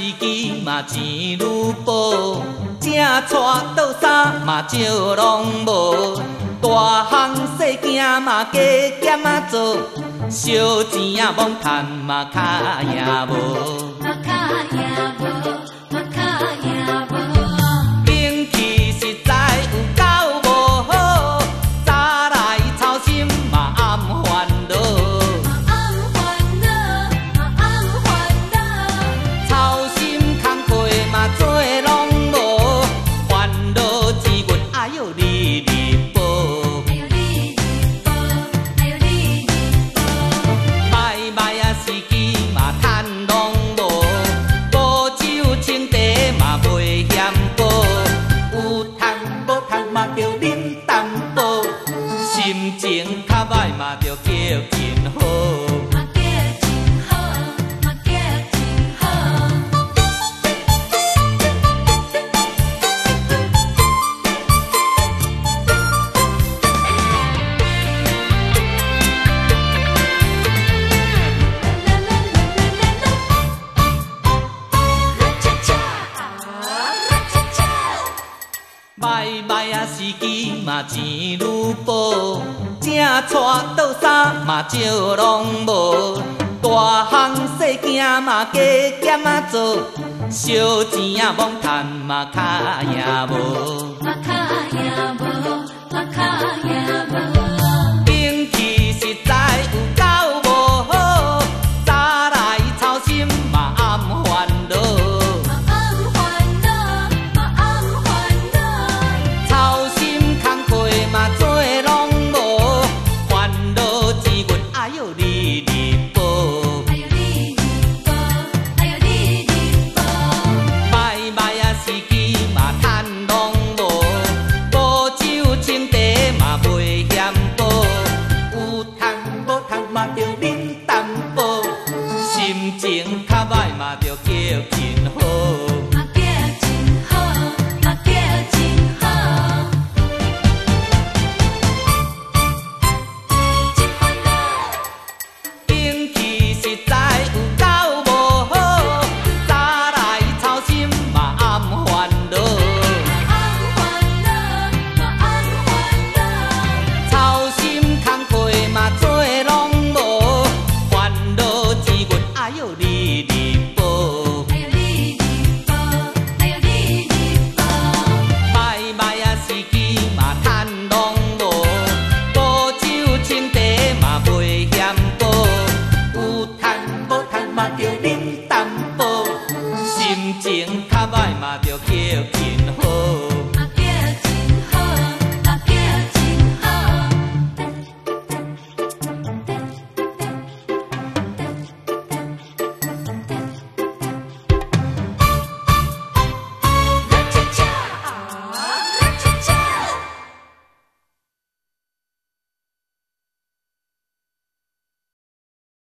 时机嘛钱愈薄，正娶倒衫嘛少拢无，大汉细囝嘛加减啊做，小钱啊罔趁嘛卡也无。心情较歹嘛，着叫真好。来啊，时机嘛钱愈薄，正娶倒衫嘛少拢无，大项细件嘛加减做，小钱啊罔趁嘛卡也无。心情较歹嘛，着叫真好。mà tiêu đi